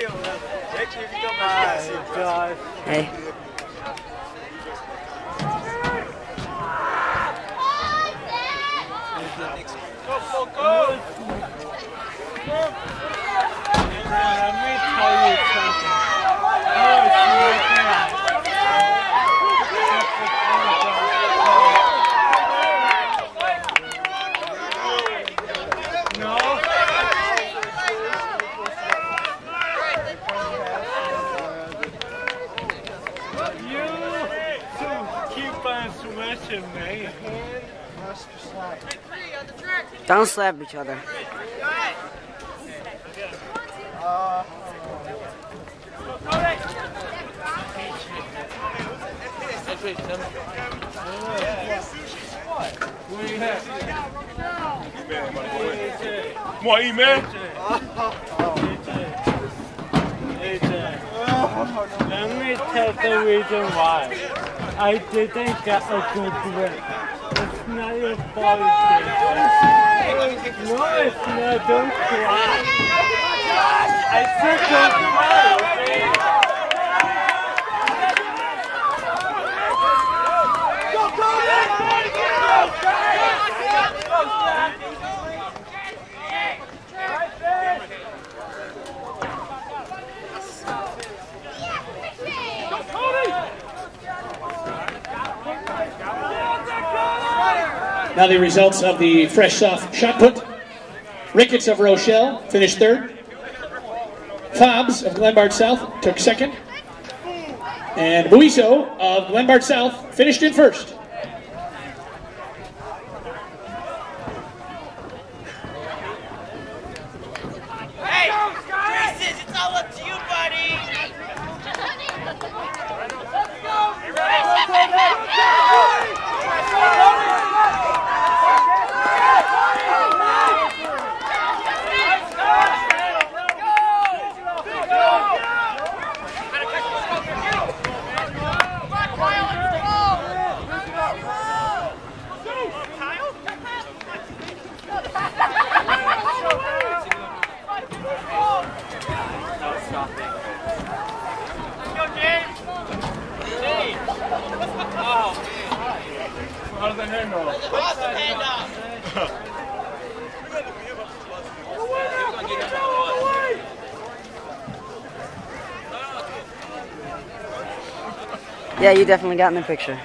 Hey. Let me tell you something. Oh, it's not that. No. You keep on smashing me. Don't slap each other. Come on, man. Let me tell the reason why. I didn't get a good grip. It's not your fault. No, it's not. Don't cry. I said don't cry. okay? Now the results of the fresh soph shot put. Ricketts of Rochelle finished third. Fobbs of Glenbard South took second. And Buiso of Glenbard South finished in first. Yeah, you definitely got in the picture.